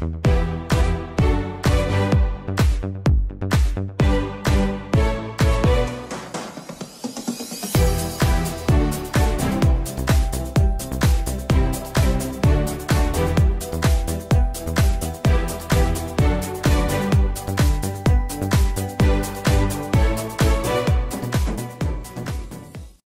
Música